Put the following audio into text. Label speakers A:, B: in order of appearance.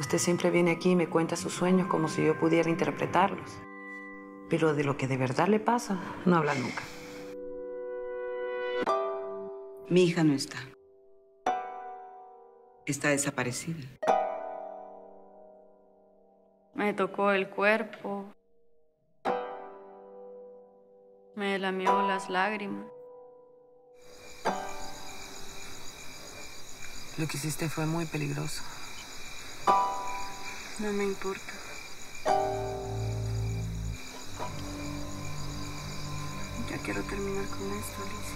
A: Usted siempre viene aquí y me cuenta sus sueños como si yo pudiera interpretarlos. Pero de lo que de verdad le pasa, no habla nunca.
B: Mi hija no está. Está desaparecida.
C: Me tocó el cuerpo. Me lamió las lágrimas.
A: Lo que hiciste fue muy peligroso.
C: No me importa. Ya quiero terminar con esto, Alicia.